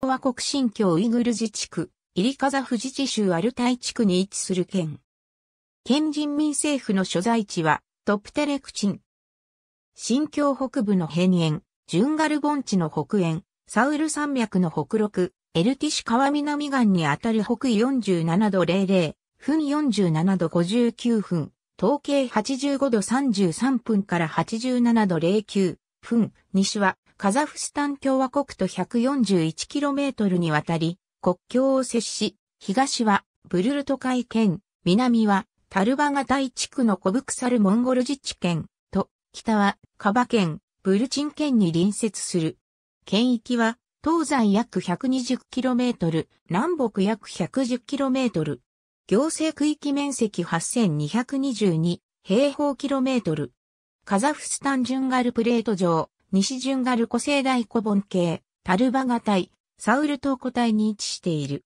和国新疆ウイグル自治区、イリカザフ自治州アルタイ地区に位置する県。県人民政府の所在地は、トプテレクチン。新疆北部の辺縁、ジュンガル盆地の北縁、サウル山脈の北麓、エルティシ川南岸にあたる北緯47度00、分47度59分、統計85度33分から87度09分、西はカザフスタン共和国と 141km にわたり国境を接し、東はブルルト海県、南はタルバガタイ地区のコブクサルモンゴル自治県と北はカバ県、ブルチン県に隣接する。県域は東西約 120km、南北約 110km。行政区域面積8222平方キロメートル。カザフスタンジュンガルプレート上、西ジュンガル古生大古盆系、タルバガ帯、サウル島古帯に位置している。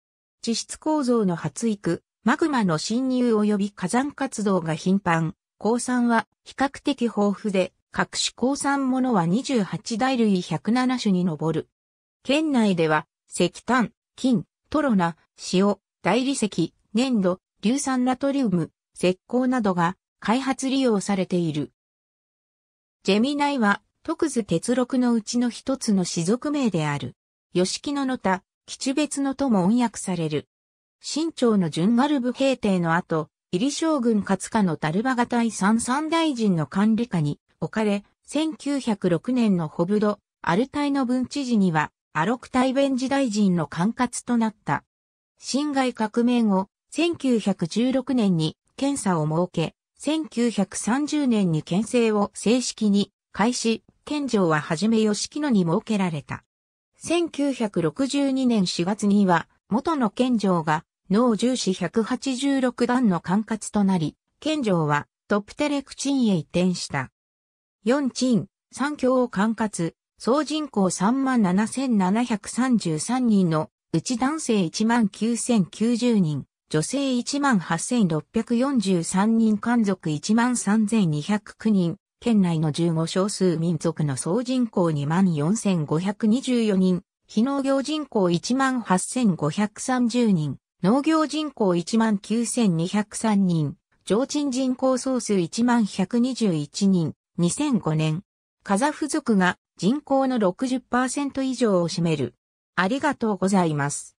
地質構造の発育、マグマの侵入及び火山活動が頻繁、鉱産は比較的豊富で、各種鉱産物は28大類107種に上る。県内では石炭、金、トロナ、塩、大理石、粘土、硫酸ナトリウム、石膏などが開発利用されている。ジェミナイは、特図鉄録のうちの一つの氏族名である。吉木のの他、基地別のとも音訳される。清朝の準ガルブ平定の後、入将軍勝家のダルバガタイ三三大臣の管理下に置かれ、1906年のホブド、アルタイの分知事には、アロクタイベンジ大臣の管轄となった。辛亥革命後、1916年に検査を設け、1930年に県政を正式に開始、県城ははじめ吉木野に設けられた。1962年4月には、元の県城が農重視186段の管轄となり、県城はトップテレクチンへ移転した。4チン、3教を管轄、総人口37,733人のうち男性19,090人、女性18,643人漢族13,209人、県内の15少数民族の総人口24,524人、非農業人口18,530人、農業人口19,203人、上鎮人口総数11,121人、2005年、カザフ族が人口の60%以上を占める。ありがとうございます。